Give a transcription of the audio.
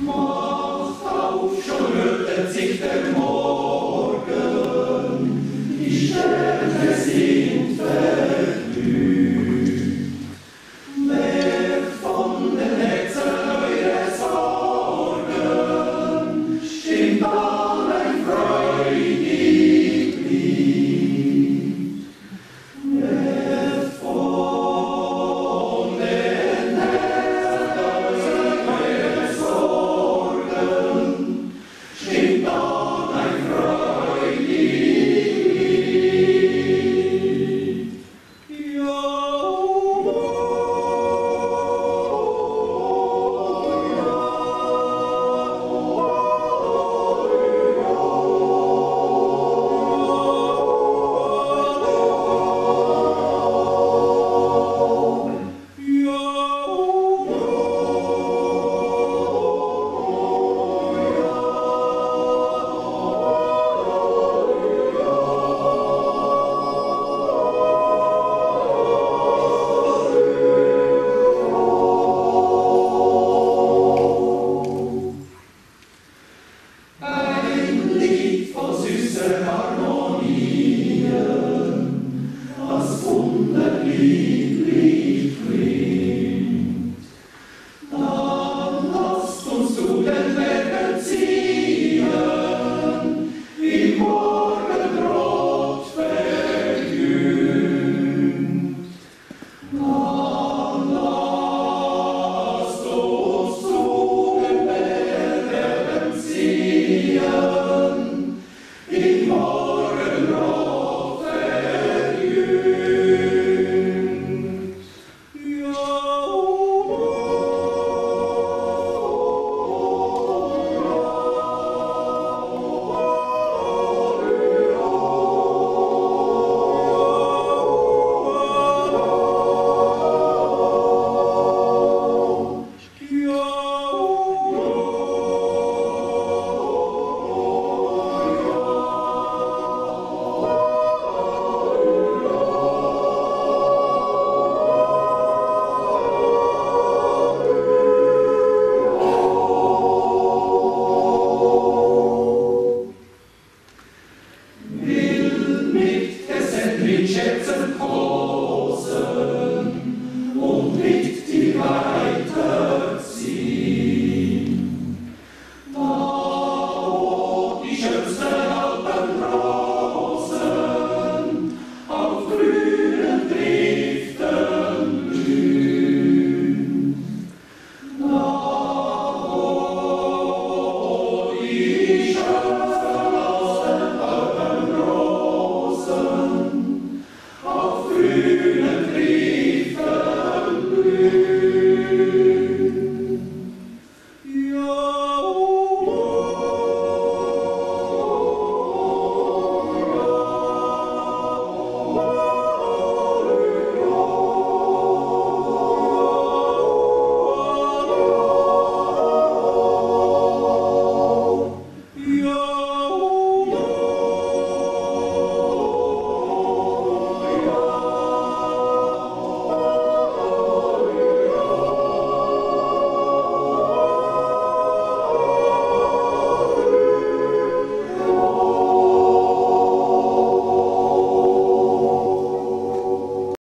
Mach's auf, schon rötet sich der Morgen, die Sterne sind fern. Lord.